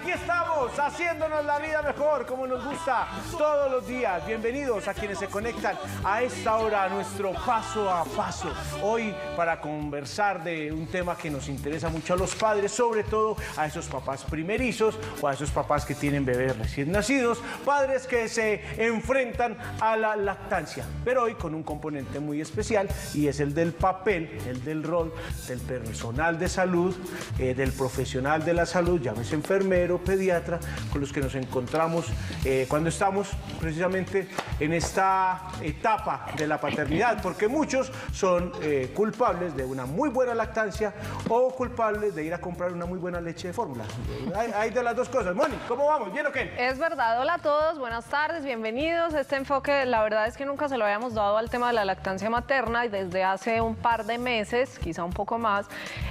Aquí estamos, haciéndonos la vida mejor, como nos gusta todos los días. Bienvenidos a quienes se conectan a esta hora a nuestro paso a paso. Hoy para conversar de un tema que nos interesa mucho a los padres, sobre todo a esos papás primerizos o a esos papás que tienen bebés recién nacidos, padres que se enfrentan a la lactancia, pero hoy con un componente muy especial y es el del papel, el del rol del personal de salud, eh, del profesional de la salud, llámese enfermero, pediatra, con los que nos encontramos eh, cuando estamos precisamente en esta etapa de la paternidad, porque muchos son eh, culpables de una muy buena lactancia o culpables de ir a comprar una muy buena leche de fórmula. Hay, hay de las dos cosas. Moni, ¿cómo vamos? ¿Bien o qué? Es verdad, hola a todos, buenas tardes, bienvenidos. Este enfoque, la verdad es que nunca se lo habíamos dado al tema de la lactancia materna y desde hace un par de meses, quizá un poco más,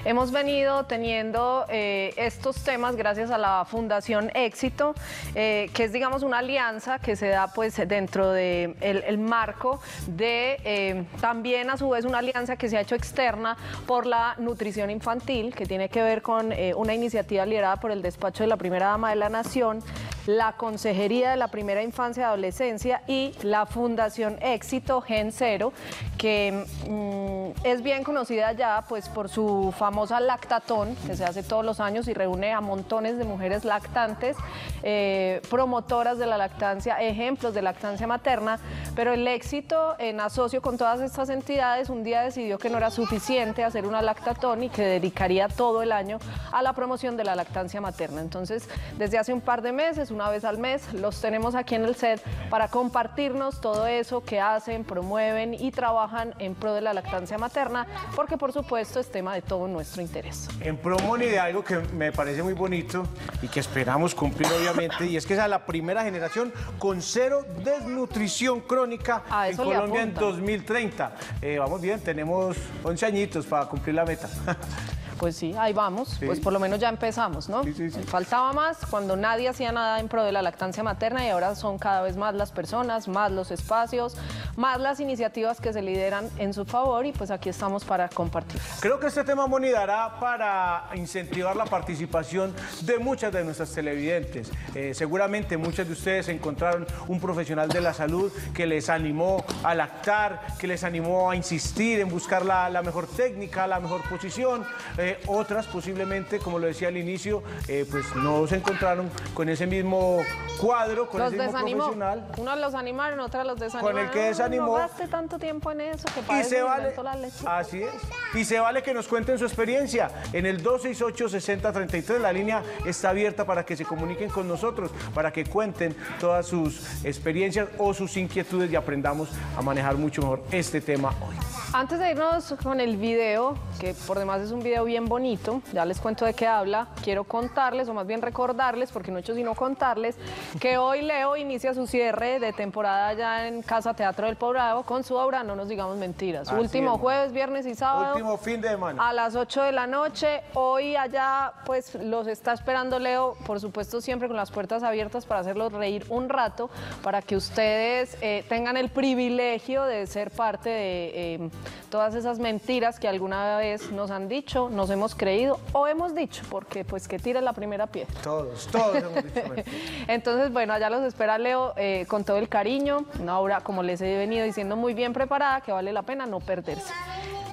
hemos venido teniendo eh, estos temas gracias a la Fundación Éxito, eh, que es digamos una alianza que se da pues dentro del de el marco de eh, también a su vez una alianza que se ha hecho externa por la nutrición infantil, que tiene que ver con eh, una iniciativa liderada por el despacho de la primera dama de la nación la Consejería de la Primera Infancia y Adolescencia y la Fundación Éxito Gen Cero, que mm, es bien conocida ya pues por su famosa lactatón, que se hace todos los años y reúne a montones de mujeres lactantes, eh, promotoras de la lactancia, ejemplos de lactancia materna, pero el éxito en asocio con todas estas entidades un día decidió que no era suficiente hacer una lactatón y que dedicaría todo el año a la promoción de la lactancia materna. Entonces, desde hace un par de meses, una vez al mes. Los tenemos aquí en el set para compartirnos todo eso que hacen, promueven y trabajan en pro de la lactancia materna, porque por supuesto es tema de todo nuestro interés. En promo ni de algo que me parece muy bonito y que esperamos cumplir obviamente, y es que es a la primera generación con cero desnutrición crónica en Colombia en 2030. Eh, vamos bien, tenemos 11 añitos para cumplir la meta. Pues sí, ahí vamos. Pues por lo menos ya empezamos, ¿no? Faltaba más cuando nadie hacía nada en pro de la lactancia materna y ahora son cada vez más las personas, más los espacios, más las iniciativas que se lideran en su favor y pues aquí estamos para compartir. Creo que este tema Moni dará para incentivar la participación de muchas de nuestras televidentes. Eh, seguramente muchas de ustedes encontraron un profesional de la salud que les animó a lactar, que les animó a insistir en buscar la, mejor técnica, la mejor posición. Eh, otras posiblemente, como lo decía al inicio, eh, pues no se encontraron con ese mismo cuadro, con los ese mismo desanimó. profesional. Unos los animaron, otros los desanimaron. Con el que desanimó. No gaste tanto tiempo en eso, que Y se vale, la leche. así es, y se vale que nos cuenten su experiencia. En el 268-6033 la línea está abierta para que se comuniquen con nosotros, para que cuenten todas sus experiencias o sus inquietudes y aprendamos a manejar mucho mejor este tema hoy. Antes de irnos con el video, que por demás es un video bien bonito, ya les cuento de qué habla, quiero contarles, o más bien recordarles, porque no he hecho sino contarles, que hoy Leo inicia su cierre de temporada ya en Casa Teatro del Poblado con su obra No nos digamos mentiras. Así Último es. jueves, viernes y sábado. Último fin de semana. A las 8 de la noche, hoy allá pues los está esperando Leo, por supuesto siempre con las puertas abiertas para hacerlos reír un rato, para que ustedes eh, tengan el privilegio de ser parte de eh, todas esas mentiras que alguna vez nos han dicho, nos hemos creído o hemos dicho, porque pues que tire la primera piedra. Todos, todos hemos dicho. Entonces, bueno, allá los espera Leo eh, con todo el cariño, una obra, como les he venido diciendo, muy bien preparada, que vale la pena no perderse.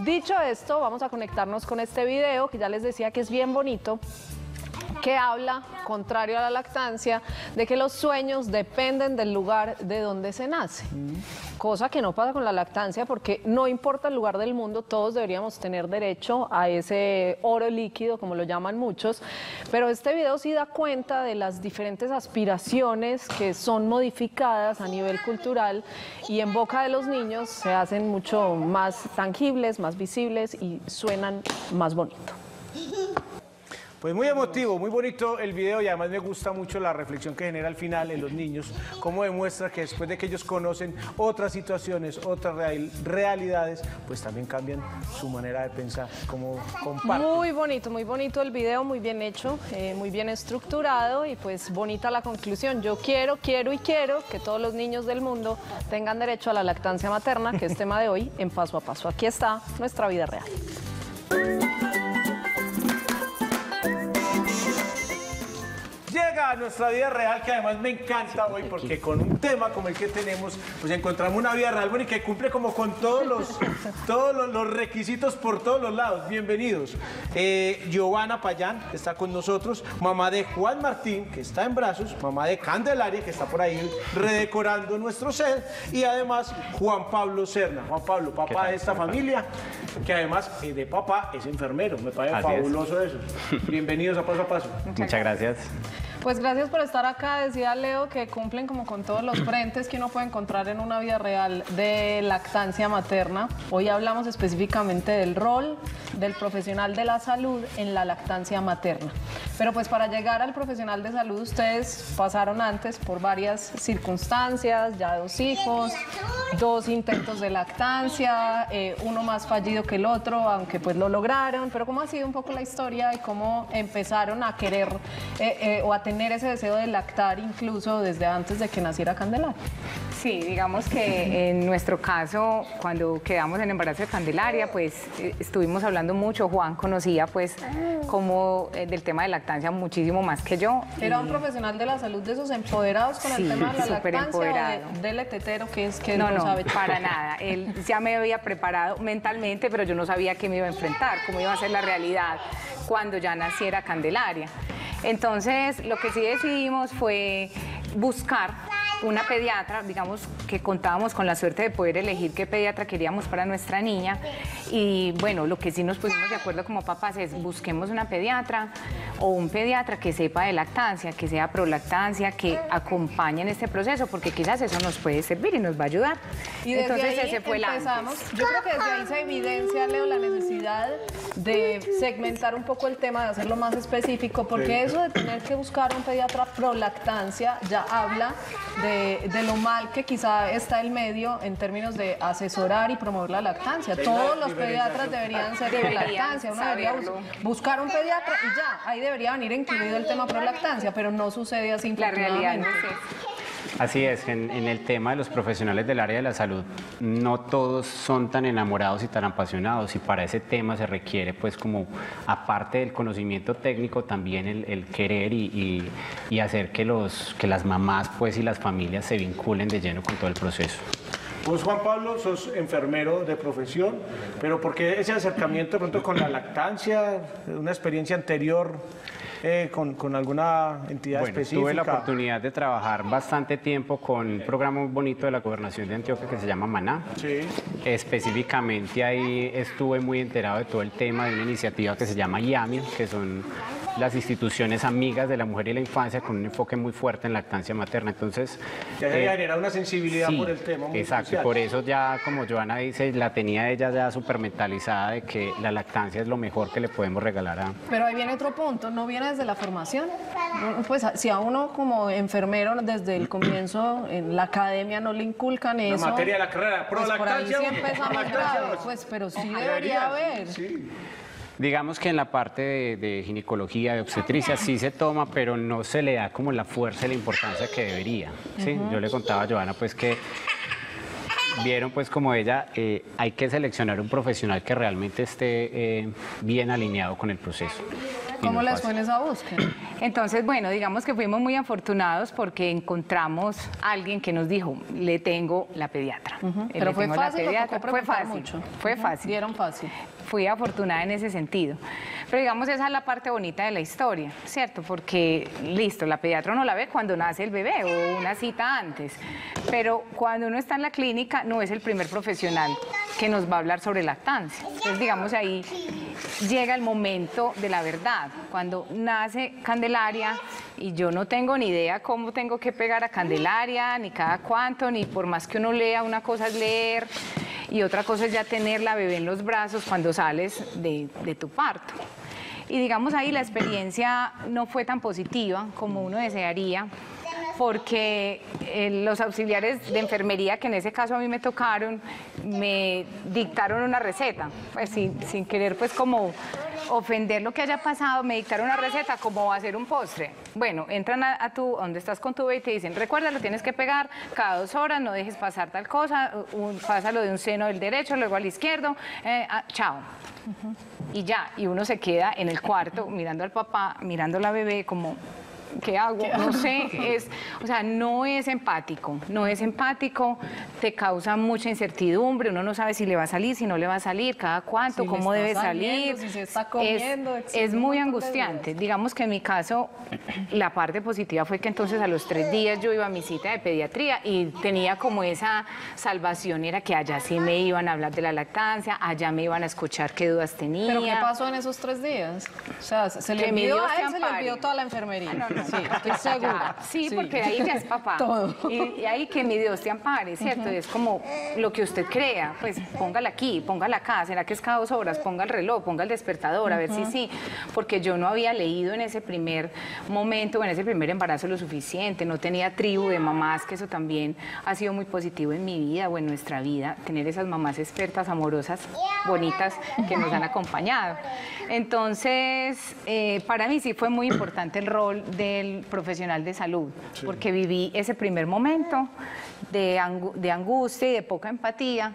Dicho esto, vamos a conectarnos con este video, que ya les decía que es bien bonito, que habla, contrario a la lactancia, de que los sueños dependen del lugar de donde se nace. Cosa que no pasa con la lactancia porque no importa el lugar del mundo, todos deberíamos tener derecho a ese oro líquido, como lo llaman muchos. Pero este video sí da cuenta de las diferentes aspiraciones que son modificadas a nivel cultural y en boca de los niños se hacen mucho más tangibles, más visibles y suenan más bonito. Pues muy emotivo, muy bonito el video y además me gusta mucho la reflexión que genera al final en los niños, cómo demuestra que después de que ellos conocen otras situaciones, otras real- realidades, pues también cambian su manera de pensar, como comparten. Muy bonito, muy bonito el video, muy bien hecho, eh, muy bien estructurado y pues bonita la conclusión. Yo quiero, quiero y quiero que todos los niños del mundo tengan derecho a la lactancia materna, que es tema de hoy en Paso a Paso. Aquí está nuestra vida real. A nuestra vida real, que además me encanta hoy, porque con un tema como el que tenemos, pues encontramos una vida real, bueno, y que cumple como con todos los, todos los, los requisitos por todos los lados. Bienvenidos. Eh, Giovanna Payán, que está con nosotros, mamá de Juan Martín, que está en brazos, mamá de Candelaria, que está por ahí redecorando nuestro set, y además Juan Pablo Serna. Juan Pablo, papá de esta familia, que además eh, de papá es enfermero. Me parece Así es. fabuloso eso. Bienvenidos a Paso a Paso. Muchas gracias. Pues gracias por estar acá. Decía Leo que cumplen como con todos los frentes que uno puede encontrar en una vida real de lactancia materna. Hoy hablamos específicamente del rol del profesional de la salud en la lactancia materna. Pero pues para llegar al profesional de salud ustedes pasaron antes por varias circunstancias, ya dos hijos, dos intentos de lactancia, eh, uno más fallido que el otro, aunque pues lo lograron. Pero ¿cómo ha sido un poco la historia y cómo empezaron a querer eh, eh, o a tener ese deseo de lactar incluso desde antes de que naciera Candelaria? Sí, digamos que en nuestro caso, cuando quedamos en embarazo de Candelaria, pues estuvimos hablando mucho. Juan conocía pues como del tema de lactancia muchísimo más que yo. Era un profesional de la salud de esos empoderados con Sí, el tema de la lactancia empoderado. de, del etetero que es que No, no, sabe para nada. Él ya me había preparado mentalmente, pero yo no sabía qué me iba a enfrentar, cómo iba a ser la realidad cuando ya naciera Candelaria. Entonces, lo que sí decidimos fue buscar una pediatra, digamos que contábamos con la suerte de poder elegir qué pediatra queríamos para nuestra niña. Y bueno, lo que sí nos pusimos de acuerdo como papás es busquemos una pediatra o un pediatra que sepa de lactancia, que sea prolactancia, que acompañe en este proceso, porque quizás eso nos puede servir y nos va a ayudar. Y desde Entonces ahí ese fue empezamos. antes. Yo creo que desde ahí se evidencia, Leo, la necesidad de segmentar un poco el tema, de hacerlo más específico, porque eso de tener que buscar un pediatra pro lactancia ya habla de, de lo mal que quizá está el medio en términos de asesorar y promover la lactancia. Todos los pediatras deberían ser Deberían lactancia, uno debería buscar un pediatra y ya, ahí debería venir incluido el tema pro lactancia, pero no sucede así. La realidad no es. Así es, en, el tema de los profesionales del área de la salud, no todos son tan enamorados y tan apasionados y para ese tema se requiere pues como aparte del conocimiento técnico también el, querer y, hacer que, los, que las mamás pues y las familias se vinculen de lleno con todo el proceso. Vos, Juan Pablo, sos enfermero de profesión, pero ¿por qué ese acercamiento pronto con la lactancia, una experiencia anterior eh, con, con alguna entidad Bueno, específica? tuve la oportunidad de trabajar bastante tiempo con un programa muy bonito de la Gobernación de Antioquia que se llama Maná. Sí. Específicamente ahí estuve muy enterado de todo el tema de una iniciativa que se llama IAMI, que son las instituciones amigas de la mujer y la infancia con un enfoque muy fuerte en lactancia materna. Entonces, Ya se eh, genera una sensibilidad sí, por el tema. Muy exacto, y por eso ya, como Joana dice, la tenía ella ya súper mentalizada de que la lactancia es lo mejor que le podemos regalar a, Pero ahí viene otro punto, no viene desde la formación. Pues si a uno como enfermero desde el comienzo en la academia no le inculcan La eso. materia de la carrera, pro pues por ahí lactancia. sí uno, empezamos lactancia grave, dos. pues, pero sí Debería, debería haber. Sí. Digamos que en la parte de, de ginecología, de obstetricia, sí se toma, pero no se le da como la fuerza y la importancia que debería. ¿sí? Yo le contaba a Joana pues que vieron pues como ella, eh, hay que seleccionar un profesional que realmente esté eh, bien alineado con el proceso. ¿Cómo fue fácil. en esa búsqueda? Entonces, bueno, digamos que fuimos muy afortunados porque encontramos a alguien que nos dijo, le tengo la pediatra. Eh, le Pero fue fácil, ¿o pediatra". tocó fue fácil, mucho? fue Ujú, fácil. Dieron fácil. Fui afortunada en ese sentido. Pero digamos, esa es la parte bonita de la historia, ¿cierto? Porque, listo, la pediatra no la ve cuando nace el bebé o una cita antes. Pero cuando uno está en la clínica, no es el primer profesional que nos va a hablar sobre lactancia. Entonces, digamos, ahí llega el momento de la verdad. Cuando nace Candelaria y yo no tengo ni idea cómo tengo que pegar a Candelaria, ni cada cuánto, ni por más que uno lea, una cosa es leer y otra cosa es ya tener la bebé en los brazos cuando sales de, de tu parto. Y digamos ahí la experiencia no fue tan positiva como uno desearía, porque eh, los auxiliares de enfermería, que en ese caso a mí me tocaron, me dictaron una receta, pues sin, sin querer pues como ofender lo que haya pasado, me dictaron una receta como hacer un postre. Bueno, entran a, a tu, donde estás con tu bebé y te dicen, recuerda, lo tienes que pegar cada dos horas, no dejes pasar tal cosa, un, pásalo de un seno del derecho, luego al izquierdo, eh, ah, chao y ya, y uno se queda en el cuarto mirando al papá, mirando a la bebé como... ¿Qué hago? No sé, es, o sea, no es empático, no es empático, te causa mucha incertidumbre, uno no sabe si le va a salir, si no le va a salir, cada cuánto, Si cómo debe saliendo, salir. si se está Es- comiendo, es, un muy angustiante. Digamos que en mi caso, la parte positiva fue que entonces a los tres días yo iba a mi cita de pediatría y tenía como esa salvación, era que allá sí me iban a hablar de la lactancia, allá me iban a escuchar qué dudas tenía. ¿Pero qué pasó en esos tres días? O sea, se le Dios a él, se le envió toda la enfermería. Ah, no, no. Sí, estoy segura. Sí, porque ahí ya es papá. Todo. Y, y ahí que mi Dios te ampare, ¿cierto? Es como lo que usted crea, pues póngala aquí, póngala acá, será que es cada dos horas, ponga el reloj, ponga el despertador, a ver si sí, porque yo no había leído en ese primer momento, en ese primer embarazo lo suficiente, no tenía tribu de mamás, que eso también ha sido muy positivo en mi vida o en nuestra vida, tener esas mamás expertas, amorosas, bonitas, que nos han acompañado. Entonces, eh, para mí sí fue muy importante el rol del profesional de salud, porque viví ese primer momento de, angu- de angustia y de poca empatía,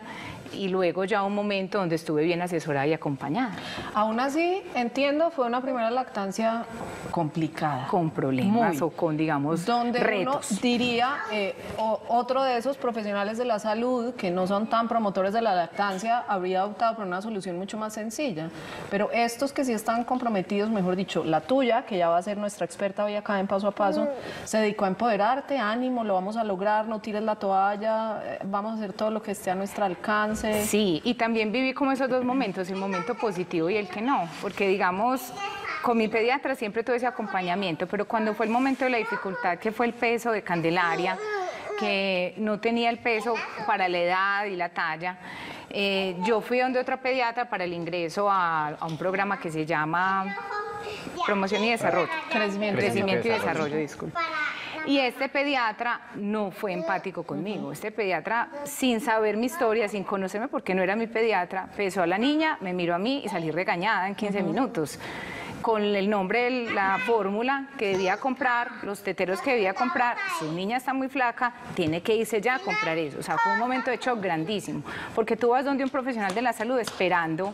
y luego ya un momento donde estuve bien asesorada y acompañada, Aún así, entiendo, fue una primera lactancia complicada. con problemas Muy. o con, digamos, donde retos. uno diría eh, o- otro de esos profesionales de la salud que no son tan promotores de la lactancia habría optado por una solución mucho más sencilla pero estos que sí están comprometidos mejor dicho la tuya que ya va a ser nuestra experta hoy acá en paso a paso se dedicó a empoderarte ánimo lo vamos a lograr no tires la toalla eh, vamos a hacer todo lo que esté a nuestro alcance Sí, y también viví como esos dos momentos, el momento positivo y el que no, porque digamos, con mi pediatra siempre tuve ese acompañamiento, pero cuando fue el momento de la dificultad, que fue el peso de Candelaria, que no tenía el peso para la edad y la talla, eh, yo fui donde otra pediatra para el ingreso a, a un programa que se llama Promoción y Desarrollo. Crecimiento. Crecimiento y Desarrollo. Desarrollo, disculpe. Y este pediatra no fue empático conmigo. Este pediatra, sin saber mi historia, sin conocerme porque no era mi pediatra, pesó a la niña, me miró a mí y salí regañada en 15 minutos. Con el nombre de la fórmula que debía comprar, los teteros que debía comprar, su niña está muy flaca, tiene que irse ya a comprar eso. O sea, fue un momento de shock grandísimo. Porque tú vas donde un profesional de la salud esperando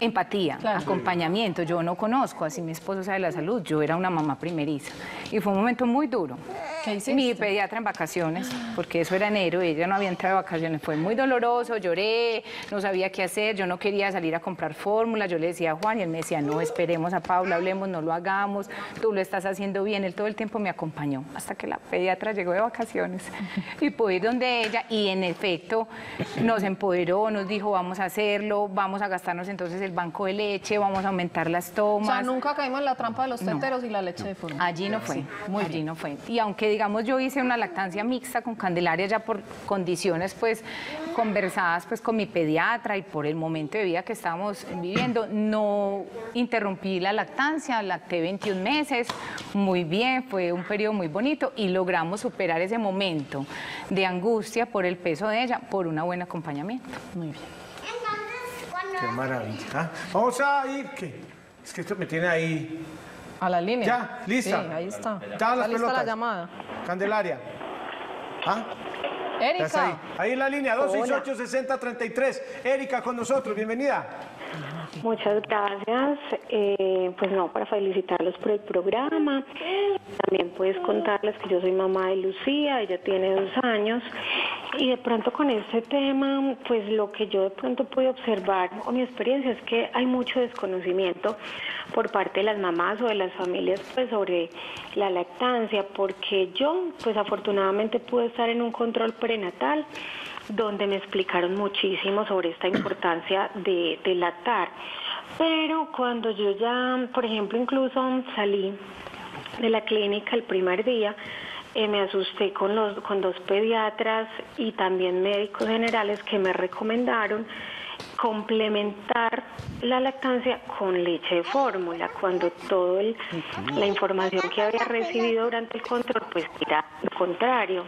empatía, Claro. acompañamiento. Yo no conozco, así mi esposo sabe la salud, yo era una mamá primeriza. Y fue un momento muy duro. ¿Qué hiciste? Mi pediatra en vacaciones, porque eso era enero, ella no había entrado de vacaciones. Fue muy doloroso, lloré, no sabía qué hacer, yo no quería salir a comprar fórmulas. Yo le decía a Juan y él me decía, no, esperemos a Paula, hablemos, no lo hagamos, tú lo estás haciendo bien. Él todo el tiempo me acompañó hasta que la pediatra llegó de vacaciones y pude ir donde ella y en efecto nos empoderó, nos dijo, vamos a hacerlo, vamos a gastarnos entonces el banco de leche, vamos a aumentar las o tomas. sea nunca caímos en la trampa de los teteros y la leche de fórmula Allí no fue, allí no fue. Y aunque digamos yo hice una lactancia mixta con Candelaria ya por condiciones pues conversadas pues con mi pediatra y por el momento de vida que estábamos viviendo, no interrumpí la lactancia, lacté 21 meses, muy bien, fue un periodo muy bonito y logramos superar ese momento de angustia por el peso de ella por un buen acompañamiento. muy bien Qué maravilla. ¿ah? Vamos a ir. ¿qué? Es que esto me tiene ahí. a la línea Ya, lista. sí ahí está está las lista pelotas. la llamada Candelaria. ¿Ah? ¿Estás Erika ahí? Ahí en la línea, 268-6033. Erika con nosotros, bienvenida. Muchas gracias. Eh, pues no, para felicitarlos por el programa. También puedes contarles que yo soy mamá de Lucía, ella tiene dos años. Y de pronto con este tema, pues lo que yo de pronto pude observar o mi experiencia es que hay mucho desconocimiento por parte de las mamás o de las familias pues sobre la lactancia, porque yo pues afortunadamente pude estar en un control prenatal donde me explicaron muchísimo sobre esta importancia de, de lactar. Pero cuando yo ya, por ejemplo, incluso salí de la clínica el primer día, eh, me asusté con, los, con dos pediatras y también médicos generales que me recomendaron complementar la lactancia con leche de fórmula, cuando toda la información que había recibido durante el control pues era lo contrario.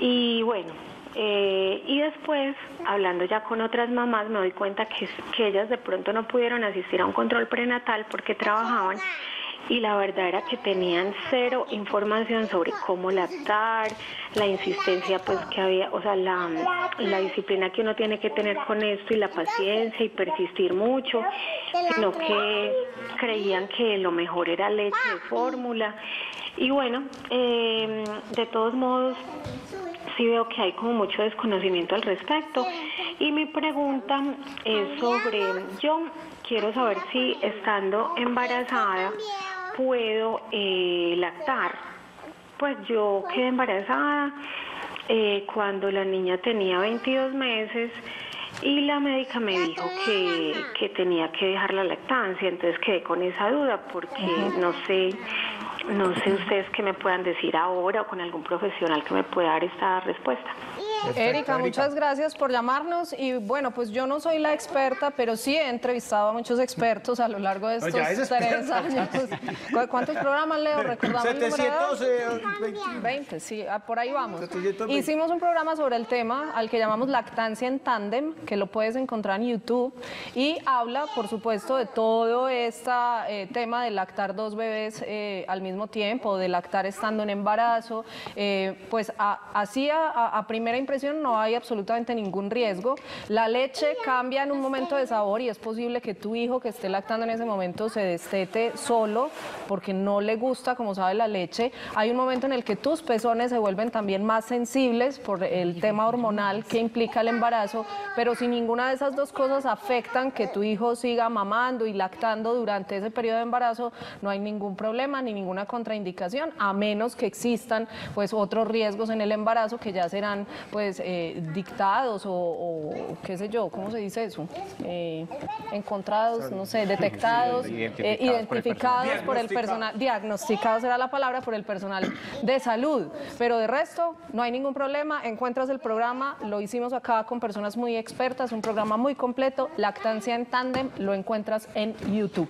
Y bueno, eh, y después, hablando ya con otras mamás, me doy cuenta que, que ellas de pronto no pudieron asistir a un control prenatal porque trabajaban y la verdad era que tenían cero información sobre cómo lactar, la insistencia pues que había, o sea, la, la disciplina que uno tiene que tener con esto y la paciencia y persistir mucho, sino que creían que lo mejor era leche de fórmula. Y bueno, eh, de todos modos, sí veo que hay como mucho desconocimiento al respecto. Y mi pregunta es sobre, yo quiero saber si estando embarazada puedo eh, lactar. Pues yo quedé embarazada eh, cuando la niña tenía 22 meses y la médica me dijo que, que tenía que dejar la lactancia, entonces quedé con esa duda porque no sé no sé ustedes qué me puedan decir ahora o con algún profesional que me pueda dar esta respuesta. Erika, muchas gracias por llamarnos y bueno, pues yo no soy la experta, pero sí he entrevistado a muchos expertos a lo largo de estos es tres años. ¿Cu- ¿Cuántos programas, Leo? ¿Recordamos el número de edad? 720. 20, sí, ah, por ahí vamos. 720. Hicimos un programa sobre el tema al que llamamos lactancia en tándem, que lo puedes encontrar en YouTube, y habla, por supuesto, de todo este eh, tema de lactar dos bebés eh, al mismo tiempo, de lactar estando en embarazo. Eh, pues a- así a- a primera impresión no hay absolutamente ningún riesgo. La leche cambia en un momento de sabor y es posible que tu hijo que esté lactando en ese momento se destete solo porque no le gusta, como sabe, la leche. Hay un momento en el que tus pezones se vuelven también más sensibles por el tema hormonal que implica el embarazo, pero si ninguna de esas dos cosas afectan que tu hijo siga mamando y lactando durante ese periodo de embarazo, no hay ningún problema ni ninguna contraindicación, a menos que existan pues otros riesgos en el embarazo que ya serán pues eh, dictados o, o qué sé yo, ¿cómo se dice eso? Eh, encontrados, no sé, detectados, eh, Identificados por el identificados personal. por el personal, diagnosticados era la palabra, por el personal de salud. Pero de resto, no hay ningún problema. Encuentras el programa, lo hicimos acá con personas muy expertas, un programa muy completo. Lactancia en tándem, lo encuentras en YouTube.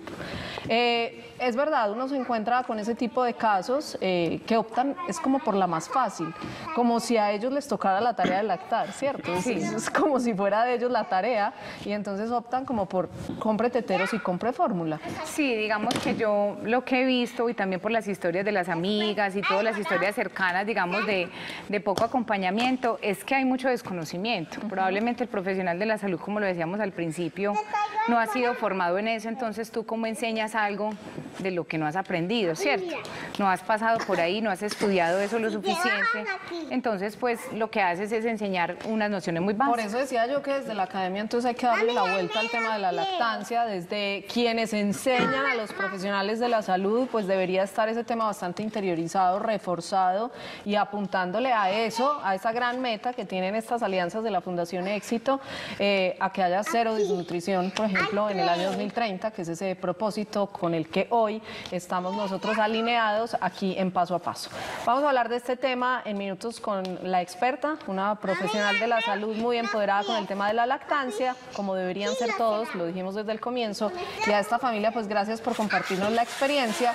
Eh, es verdad, uno se encuentra con ese tipo de casos eh, que optan, es como por la más fácil, como si a ellos les tocara la tarea de lactar, ¿cierto? Es, es como si fuera de ellos la tarea y entonces optan como por compre teteros y compre fórmula. Sí, digamos que yo lo que he visto y también por las historias de las amigas y todas las historias cercanas, digamos, de, de poco acompañamiento, es que hay mucho desconocimiento. Probablemente el profesional de la salud, como lo decíamos al principio, no ha sido formado en eso, entonces tú cómo enseñas algo de lo que no has aprendido, ¿cierto? No has pasado por ahí, no has estudiado eso lo suficiente, entonces pues lo que haces es enseñar unas nociones muy Por básicas. eso decía yo que desde la academia entonces hay que darle la vuelta al tema de la lactancia, desde quienes enseñan a los profesionales de la salud, pues debería estar ese tema bastante interiorizado, reforzado y apuntándole a eso, a esa gran meta que tienen estas alianzas de la Fundación Éxito, eh, a que haya cero desnutrición, por ejemplo, en el año 2030, que es ese propósito con el que hoy estamos nosotros alineados aquí en Paso a Paso. Vamos a hablar de este tema en minutos con la experta, una profesional de la salud muy empoderada con el tema de la lactancia, como deberían ser todos, lo dijimos desde el comienzo, y a esta familia, pues gracias por compartirnos la experiencia.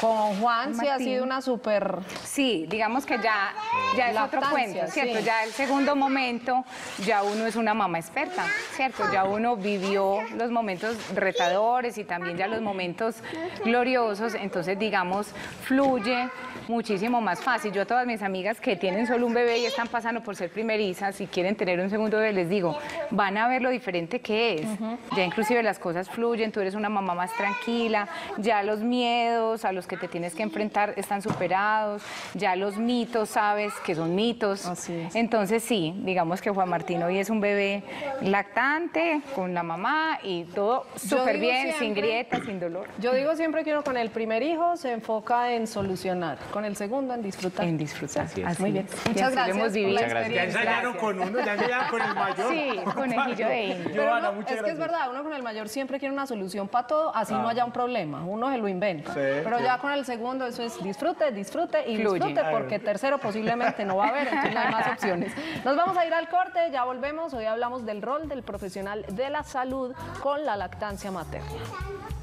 Con Juan sí ha Martín. sido una súper... Sí, digamos que ya, ya es otro cuento, ¿cierto? sí. Ya el segundo momento, ya uno es una mamá experta, ¿cierto? Ya uno vivió los momentos retadores y también ya los momentos gloriosos, entonces, digamos, fluye muchísimo más fácil. Yo a todas mis amigas que tienen solo un bebé y están pasando por ser primerizas y quieren tener un segundo bebé, les digo, van a ver lo diferente que es. Ya inclusive las cosas fluyen, tú eres una mamá más tranquila, ya los miedos a los que te tienes que enfrentar están superados, ya los mitos sabes que son mitos. Así es. Entonces sí, digamos que Juan Martín hoy es un bebé lactante con la mamá y todo súper bien, sin grietas, sin dolor. Yo digo siempre que uno con el primer hijo se enfoca en solucionar, con el segundo en disfrutar. En disfrutar. Así es. Así Muy bien. Muchas gracias hemos vivido. Muchas gracias. Ya ensayaron con uno, ya ensayaron con el mayor. Sí, conejillo de India. Pero uno- muchas es que es verdad, uno con el mayor siempre quiere una solución para todo, así no haya un problema, uno se lo inventa. Sí, Pero sí. ya con el segundo eso es disfrute, disfrute y Fluye. disfrute, porque tercero posiblemente no va a haber, entonces no hay más opciones. Nos vamos a ir al corte, ya volvemos, hoy hablamos del rol del profesional de la salud con la lactancia materna.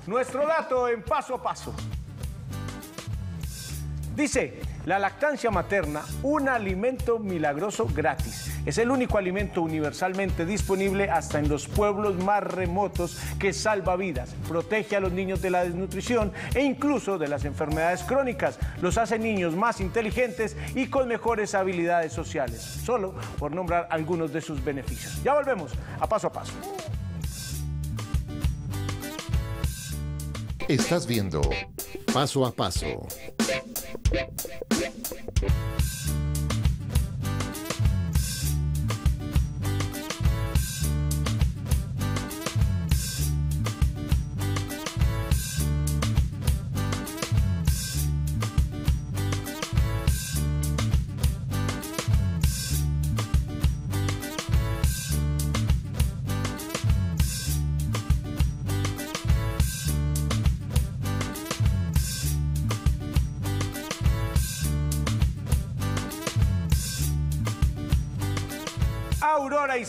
Nuestro dato en paso a paso. Dice, la lactancia materna, un alimento milagroso gratis. Es el único alimento universalmente disponible hasta en los pueblos más remotos que salva vidas, protege a los niños de la desnutrición e incluso de las enfermedades crónicas. Los hace niños más inteligentes y con mejores habilidades sociales, solo por nombrar algunos de sus beneficios. Ya volvemos a paso a paso. Estás viendo Paso a Paso. Aurora y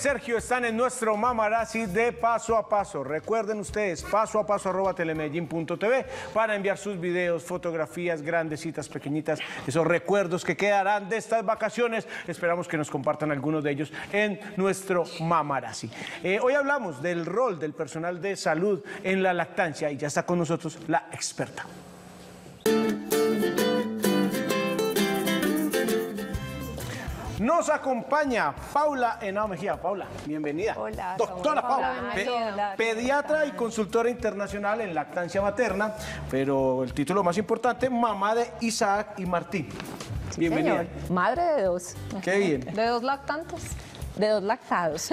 Sergio están en nuestro Mamarazzi de paso a paso. Recuerden ustedes, paso a paso arroba telemedellín.tv para enviar sus videos, fotografías, grandecitas, pequeñitas, esos recuerdos que quedarán de estas vacaciones. Esperamos que nos compartan algunos de ellos en nuestro Mamarazzi. Eh, hoy hablamos del rol del personal de salud en la lactancia y ya está con nosotros la experta. Nos acompaña Paula Henao Mejía. Paula, bienvenida. Hola, Doctora ¿cómo Paula, pe- Hola, pediatra y consultora internacional en lactancia materna, pero el título más importante, mamá de Isaac y Martín. Bienvenida. Señor, madre de dos, Qué bien. ¿De dos lactantes? de dos lactados.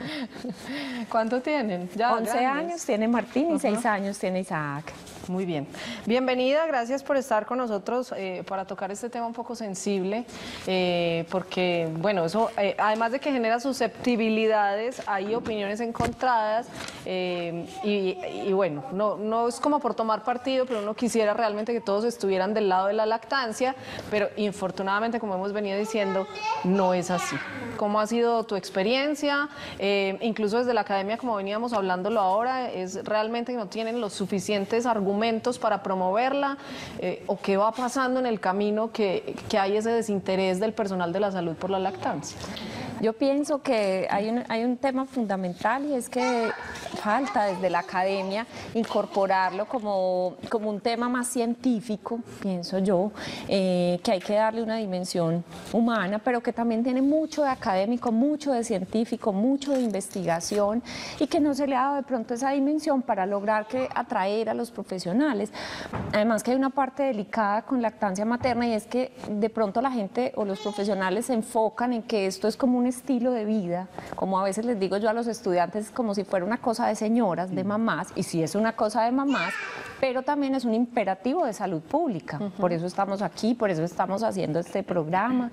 ¿Cuánto tienen? Ya, 11 grandes. años tiene Martín y 6 años tiene Isaac. Muy bien. Bienvenida, gracias por estar con nosotros eh, para tocar este tema un poco sensible, eh, porque, bueno, eso, eh, además de que genera susceptibilidades, hay opiniones encontradas eh, y, y, bueno, no, no es como por tomar partido, pero uno quisiera realmente que todos estuvieran del lado de la lactancia, pero infortunadamente, como hemos venido diciendo, no es así. ¿Cómo ha sido tu experiencia? Eh, incluso desde la academia, como veníamos hablándolo ahora, es realmente que no tienen los suficientes argumentos para promoverla eh, o qué va pasando en el camino que, que hay ese desinterés del personal de la salud por la lactancia. Yo pienso que hay un, hay un tema fundamental y es que falta desde la academia incorporarlo como, como un tema más científico, pienso yo, eh, que hay que darle una dimensión humana, pero que también tiene mucho de académico, mucho de científico, mucho de investigación y que no se le ha dado de pronto esa dimensión para lograr que atraer a los profesionales. Además que hay una parte delicada con lactancia materna y es que de pronto la gente o los profesionales se enfocan en que esto es como un estilo de vida, como a veces les digo yo a los estudiantes, como si fuera una cosa de señoras, de mamás, y sí es una cosa de mamás, pero también es un imperativo de salud pública. Por eso estamos aquí, por eso estamos haciendo este programa,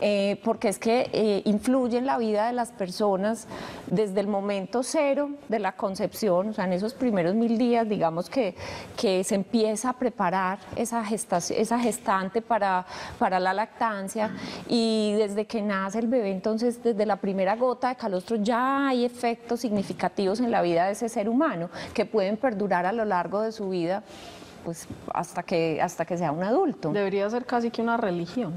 eh, porque es que eh, influye en la vida de las personas desde el momento cero de la concepción, o sea, en esos primeros mil días, digamos que, que se empieza a preparar esa, gestación, esa gestante para, para la lactancia y desde que nace el bebé, entonces desde la primera gota de calostro ya hay efectos significativos en la vida de ese ser humano que pueden perdurar a lo largo de su vida pues hasta que, hasta que sea un adulto. Debería ser casi que una religión,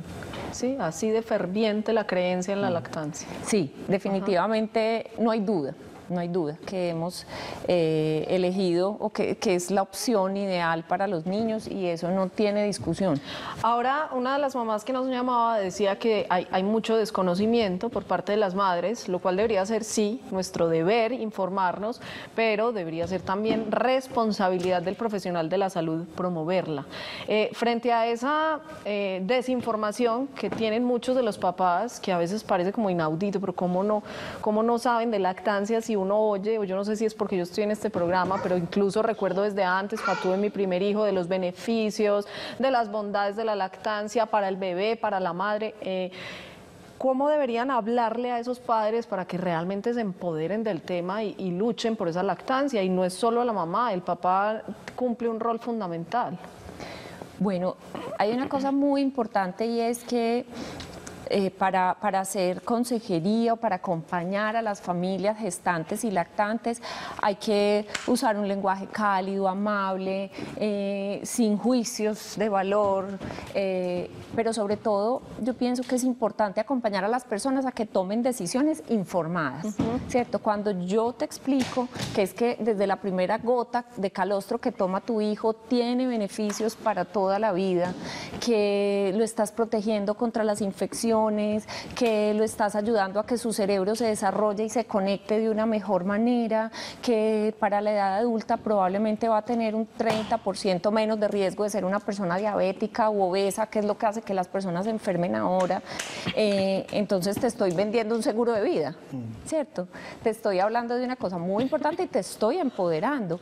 ¿sí? Así de ferviente la creencia en la lactancia. Sí, definitivamente no hay duda no hay duda, que hemos eh, elegido o que, que, es la opción ideal para los niños y eso no tiene discusión. Ahora, una de las mamás que nos llamaba decía que hay, hay mucho desconocimiento por parte de las madres, lo cual debería ser, sí, nuestro deber informarnos, pero debería ser también responsabilidad del profesional de la salud promoverla. Eh, frente a esa eh, desinformación que tienen muchos de los papás, que a veces parece como inaudito, pero cómo no, cómo no saben de lactancia si uno oye, o yo no sé si es porque yo estoy en este programa, pero incluso recuerdo desde antes, cuando tuve mi primer hijo, de los beneficios, de las bondades de la lactancia para el bebé, para la madre. Eh, ¿Cómo deberían hablarle a esos padres para que realmente se empoderen del tema y, y, luchen por esa lactancia? Y no es solo la mamá, el papá cumple un rol fundamental. Bueno, hay una cosa muy importante y es que eh, para, para, hacer consejería o para acompañar a las familias gestantes y lactantes hay que usar un lenguaje cálido, amable, eh, sin juicios de valor, eh, pero sobre todo yo pienso que es importante acompañar a las personas a que tomen decisiones informadas, uh -huh. ¿cierto? Cuando yo te explico que es que desde la primera gota de calostro que toma tu hijo tiene beneficios para toda la vida, que lo estás protegiendo contra las infecciones, que lo estás ayudando a que su cerebro se desarrolle y se conecte de una mejor manera, que para la edad adulta probablemente va a tener un 30% menos de riesgo de ser una persona diabética u obesa, que es lo que hace que las personas se enfermen ahora. Eh, entonces te estoy vendiendo un seguro de vida, ¿cierto? Te estoy hablando de una cosa muy importante y te estoy empoderando.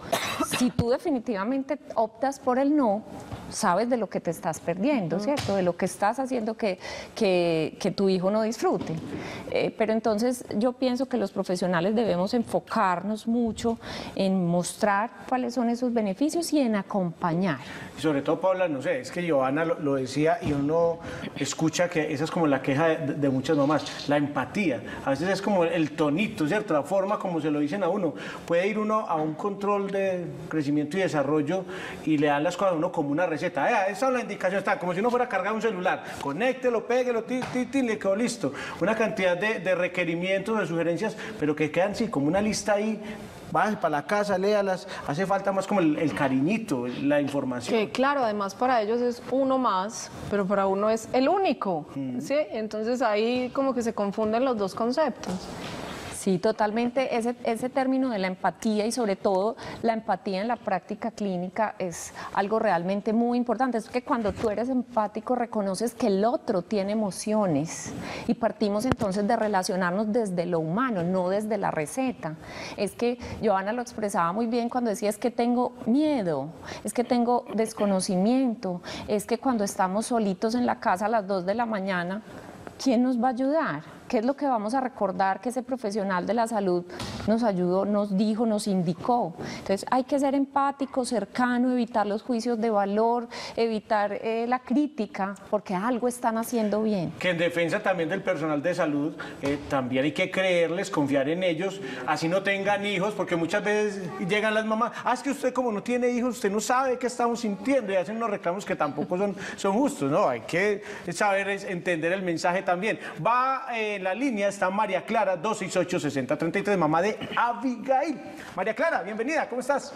Si tú definitivamente optas por el no, sabes de lo que te estás perdiendo, ¿cierto? De lo que estás haciendo que, que, que tu hijo no disfrute. Eh, pero entonces yo pienso que los profesionales debemos enfocarnos mucho en mostrar cuáles son esos beneficios y en acompañar. Y sobre todo, Paula, no sé, es que Joana lo, lo decía y uno escucha que esa es como la queja de, de, muchas mamás, la empatía. A veces es como el tonito, ¿cierto? La forma como se lo dicen a uno. Puede ir uno a un control de crecimiento y desarrollo y le dan las cosas a uno como una receta. Eh, esa es la indicación, está como si uno fuera a cargar un celular. Conéctelo, péguelo, ti, ti, ti, le quedó listo. Una cantidad de, de requerimientos, de sugerencias, pero que quedan sí, como una lista ahí vas para la casa, léalas, hace falta más como el, el, cariñito, la información. Que claro, además para ellos es uno más, pero para uno es el único, mm. ¿sí? Entonces ahí como que se confunden los dos conceptos. Sí, totalmente. Ese, término de la empatía y sobre todo la empatía en la práctica clínica es algo realmente muy importante. Es que cuando tú eres empático reconoces que el otro tiene emociones y partimos entonces de relacionarnos desde lo humano, no desde la receta. Es que Joana lo expresaba muy bien cuando decía es que tengo miedo, es que tengo desconocimiento, es que cuando estamos solitos en la casa a las 2 de la mañana, ¿quién nos va a ayudar? ¿Qué es lo que vamos a recordar que ese profesional de la salud nos ayudó, nos dijo, nos indicó? Entonces hay que ser empático, cercano, evitar los juicios de valor, evitar eh, la crítica, porque algo están haciendo bien. Que en defensa también del personal de salud, eh, también hay que creerles, confiar en ellos, así no tengan hijos, porque muchas veces llegan las mamás, ah, es que usted como no tiene hijos, usted no sabe qué estamos sintiendo y hacen unos reclamos que tampoco son, son justos, ¿no? Hay que saber entender el mensaje también. Va... Eh, en la línea está María Clara, 268-6033, mamá de Abigail. María Clara, bienvenida, ¿cómo estás?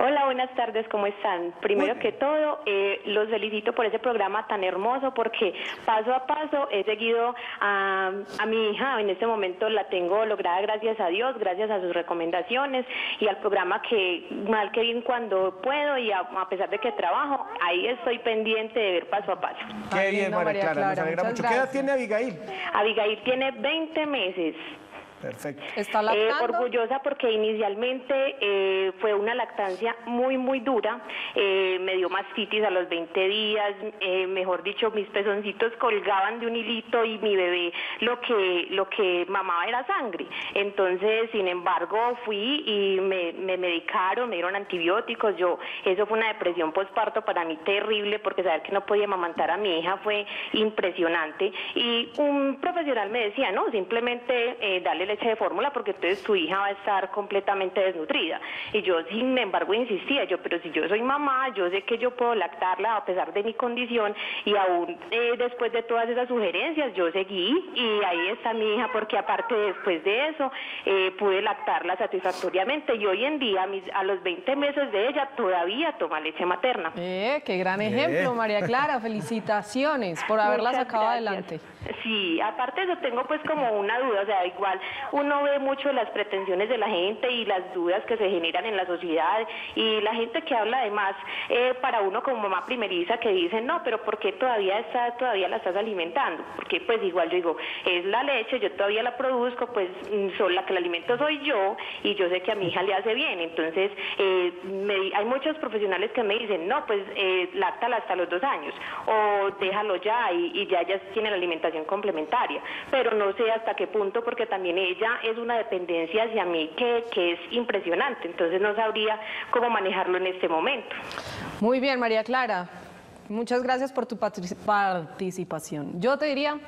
Hola, buenas tardes, ¿cómo están? Primero que todo, eh, los felicito por ese programa tan hermoso porque paso a paso he seguido a, a, mi hija, en este momento la tengo lograda gracias a Dios, gracias a sus recomendaciones y al programa que mal que bien cuando puedo y a, a pesar de que trabajo, ahí estoy pendiente de ver paso a paso. Qué bien, María, María Clara, Clara, nos alegra mucho. Gracias. ¿Qué edad tiene Abigail? Abigail tiene 20 meses. Perfecto. ¿Está eh, orgullosa porque inicialmente eh, fue una lactancia muy, muy dura. Eh, me dio mastitis a los 20 días. eh, mejor dicho, mis pezoncitos colgaban de un hilito y mi bebé lo que, lo que mamaba era sangre. Entonces, sin embargo, fui y me, me medicaron, me dieron antibióticos. Yo, eso fue una depresión postparto para mí terrible porque saber que no podía amamantar a mi hija fue impresionante. Y un profesional me decía, no, simplemente eh, darle leche de fórmula porque entonces tu hija va a estar completamente desnutrida. Y yo, sin embargo, insistía, yo, pero si yo soy mamá, yo sé que yo puedo lactarla a pesar de mi condición y aún eh, después de todas esas sugerencias yo seguí y ahí está mi hija porque aparte después de eso eh, pude lactarla satisfactoriamente y hoy en día a, mis- a los 20 meses de ella todavía toma leche materna. Eh, qué gran ejemplo, María Clara. Felicitaciones por haberla Muchas sacado gracias. adelante. Sí, aparte de eso tengo pues como una duda, o sea, igual uno ve mucho las pretensiones de la gente y las dudas que se generan en la sociedad y la gente que habla además eh, para uno como mamá primeriza que dicen, no, pero ¿por qué todavía, está, todavía la estás alimentando? Porque pues igual yo digo, es la leche, yo todavía la produzco, pues mm, soy la que la alimento soy yo y yo sé que a mi hija le hace bien, entonces eh, hay muchos profesionales que me dicen, no, pues eh, láctala hasta los dos años o déjalo ya y, y ya ellas tienen la alimentación complementaria, pero no sé hasta qué punto porque también ella es una dependencia hacia mí que, que es impresionante, entonces no sabría cómo manejarlo en este momento. Muy bien, María Clara. Muchas gracias por tu participación. Yo te diría,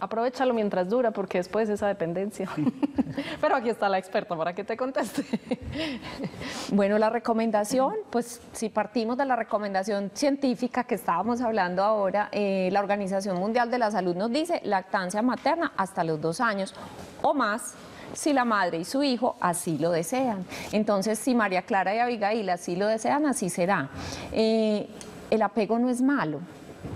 aprovechalo mientras dura, porque después esa dependencia. Pero aquí está la experta para que te conteste. Bueno, la recomendación, pues si partimos de la recomendación científica que estábamos hablando ahora, eh, la Organización Mundial de la Salud nos dice lactancia materna hasta los dos años o más si la madre y su hijo así lo desean. Entonces, si María Clara y Abigail así lo desean, así será. Eh, el apego no es malo.